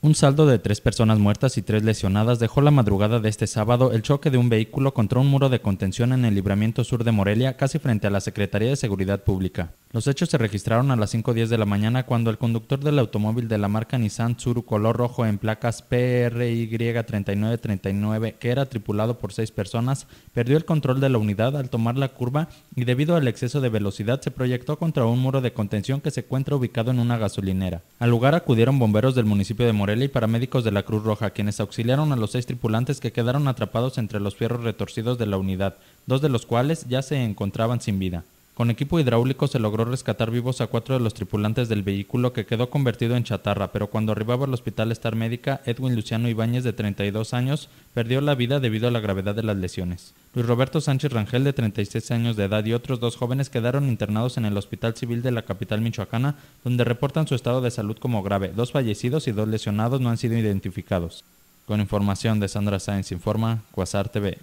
Un saldo de tres personas muertas y tres lesionadas dejó la madrugada de este sábado el choque de un vehículo contra un muro de contención en el libramiento sur de Morelia, casi frente a la Secretaría de Seguridad Pública. Los hechos se registraron a las 5.10 de la mañana cuando el conductor del automóvil de la marca Nissan Tsuru color rojo en placas PRY 3939, que era tripulado por seis personas, perdió el control de la unidad al tomar la curva y debido al exceso de velocidad se proyectó contra un muro de contención que se encuentra ubicado en una gasolinera. Al lugar acudieron bomberos del municipio de Morelia y paramédicos de la Cruz Roja, quienes auxiliaron a los seis tripulantes que quedaron atrapados entre los fierros retorcidos de la unidad, dos de los cuales ya se encontraban sin vida. Con equipo hidráulico se logró rescatar vivos a cuatro de los tripulantes del vehículo que quedó convertido en chatarra, pero cuando arribaba al hospital Star Médica, Edwin Luciano Ibáñez, de 32 años, perdió la vida debido a la gravedad de las lesiones. Luis Roberto Sánchez Rangel, de 36 años de edad, y otros dos jóvenes quedaron internados en el Hospital Civil de la capital michoacana, donde reportan su estado de salud como grave. Dos fallecidos y dos lesionados no han sido identificados. Con información de Sandra Sáenz Informa, Cuasar TV.